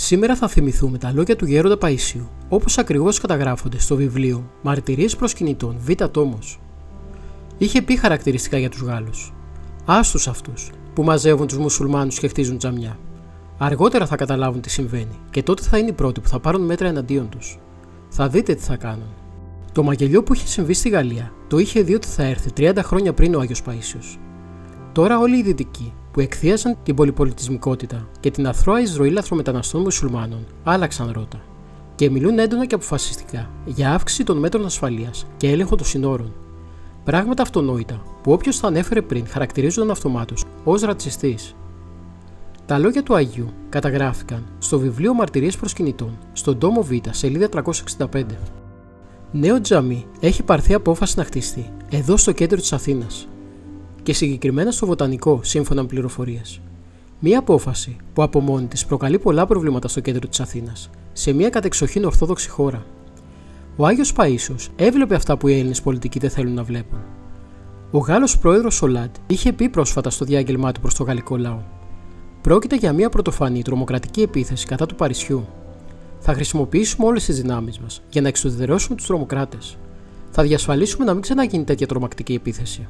Σήμερα θα θυμηθούμε τα λόγια του Γέροντα Παϊσίου, όπως ακριβώς καταγράφονται στο βιβλίο Μαρτυρίες προσκυνητών Β' Τόμος. Είχε πει χαρακτηριστικά για τους Γάλλους. Άστους αυτούς που μαζεύουν τους μουσουλμάνους και χτίζουν τζαμιά. Αργότερα θα καταλάβουν τι συμβαίνει και τότε θα είναι οι πρώτοι που θα πάρουν μέτρα εναντίον τους. Θα δείτε τι θα κάνουν. Το μαγελιό που είχε συμβεί στη Γαλλία το είχε δει ότι θα έρθει 30 χρόνια πριν ο Άγιος Παΐσιος. Τώρα όλοι οι δυτικοί που εκθίασαν την πολυπολιτισμικότητα και την αθρώα εισρωή λαθρομεταναστών μουσουλμάνων άλλαξαν ρότα και μιλούν έντονα και αποφασιστικά για αύξηση των μέτρων ασφαλείας και έλεγχο των συνόρων. Πράγματα αυτονόητα που όποιος τα ανέφερε πριν χαρακτηρίζονταν αυτομάτως ως ρατσιστής. Τα λόγια του Αγίου καταγράφηκαν στο βιβλίο Μαρτυρίες Προσκυνητών, στον τόμο Β, σελίδα 365. Νέο τζαμί έχει πάρθει απόφαση να χτιστεί εδώ στο κέντρο της Αθήνας και συγκεκριμένα στο βοτανικό, σύμφωνα με πληροφορίες. Μία απόφαση που από μόνη της προκαλεί πολλά προβλήματα στο κέντρο της Αθήνας, σε μια κατεξοχήν ορθόδοξη χώρα. Ο Άγιος Παίσο έβλεπε αυτά που οι Έλληνες πολιτικοί δεν θέλουν να βλέπουν. Ο Γάλλος πρόεδρος Σολάντ είχε πει πρόσφατα στο διάγγελμά του προς το γαλλικό λαό. Πρόκειται για μια πρωτοφανή τρομοκρατική επίθεση κατά του Παρισιού. Θα χρησιμοποιήσουμε όλες τις δυνάμεις μας για να εξουδετερώσουμε τους τρομοκράτες. Θα διασφαλίσουμε να μην ξαναγίνει τέτοια τρομακτική επίθεση.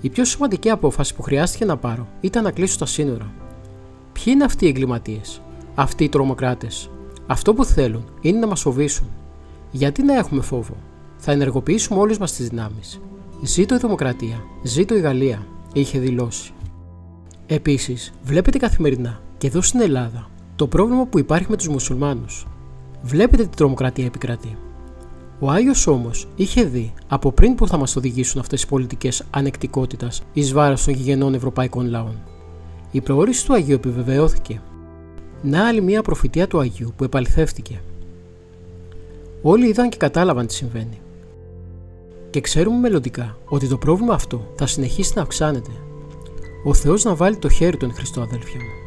Η πιο σημαντική απόφαση που χρειάστηκε να πάρω ήταν να κλείσω τα σύνορα. Ποιοι είναι αυτοί οι εγκληματίες, αυτοί οι τρομοκράτες; Αυτό που θέλουν είναι να μας φοβήσουν. Γιατί να έχουμε φόβο; Θα ενεργοποιήσουμε όλες μας τις δυνάμεις. Ζήτω η δημοκρατία, ζήτω η Γαλλία, είχε δηλώσει. Επίσης, βλέπετε καθημερινά και εδώ στην Ελλάδα το πρόβλημα που υπάρχει με τους μουσουλμάνους. Βλέπετε τι τρομοκρατία επικρατεί. Ο Άγιος όμως είχε δει από πριν που θα μας οδηγήσουν αυτές οι πολιτικές ανεκτικότητας εις βάρος των γηγενών ευρωπαϊκών λαών. Η προώρηση του Αγίου επιβεβαιώθηκε. Να άλλη μια προφητεία του Αγίου που επαληθεύτηκε. Όλοι είδαν και κατάλαβαν τι συμβαίνει. Και ξέρουμε μελλοντικά ότι το πρόβλημα αυτό θα συνεχίσει να αυξάνεται. Ο Θεός να βάλει το χέρι του εν Χριστώ αδέλφια μου.